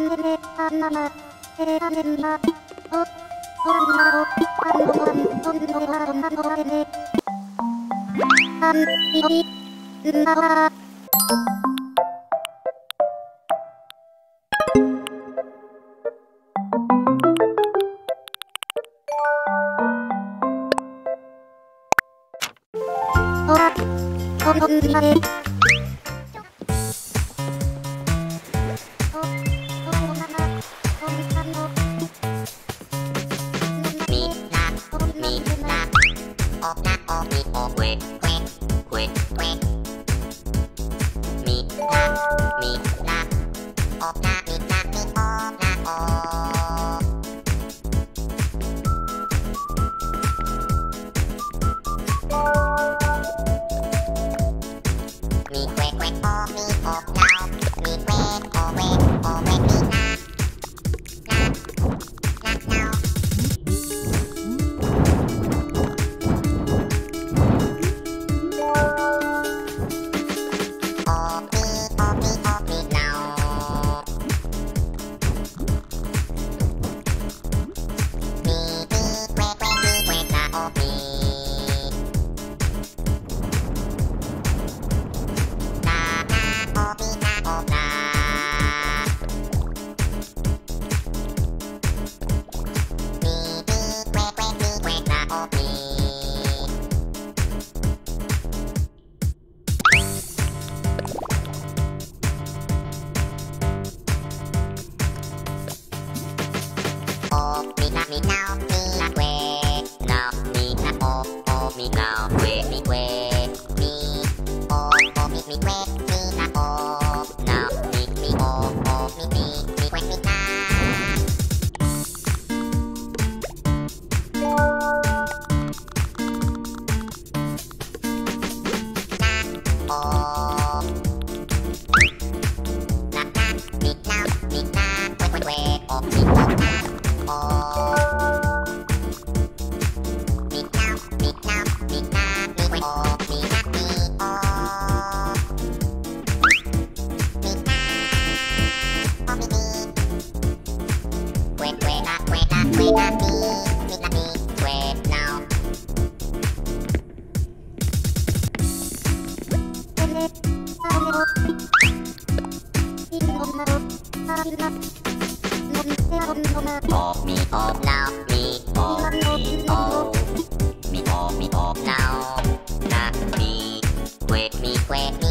スレレアナナエアネルナおオランナオアンオワンオンノワオナノワエネアンイビンナワオラオンニマエ o na o mi o que que que que mi la mi o la o Na now mi na que now mi na o o mi now que mi que mi o o mi mi que mi Oh, me up now, me me me me now, me, me, me.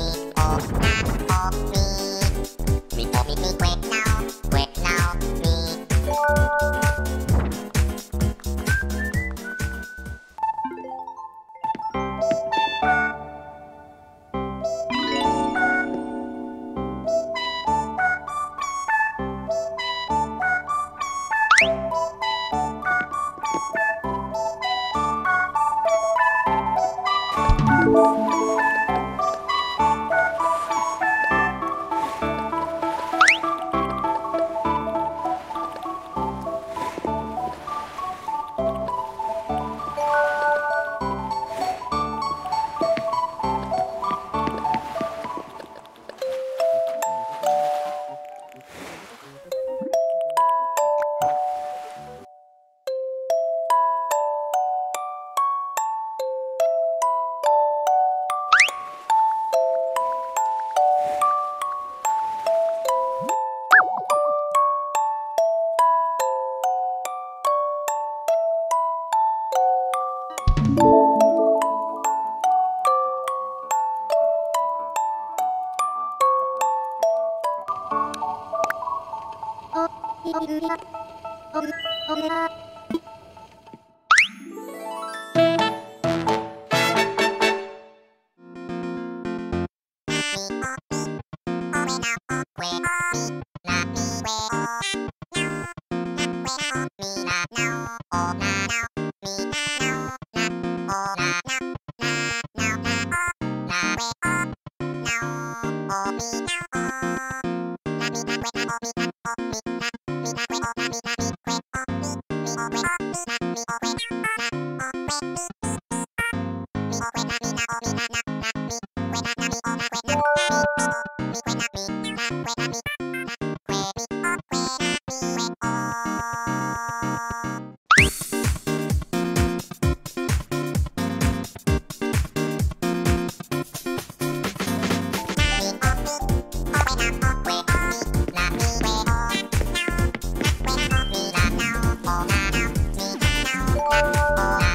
ok ok always be happy, always, that we Música